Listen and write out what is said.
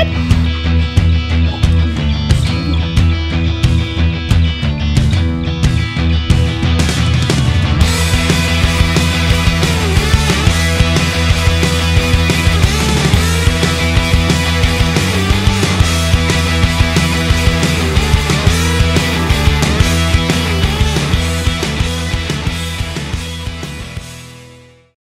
Bye.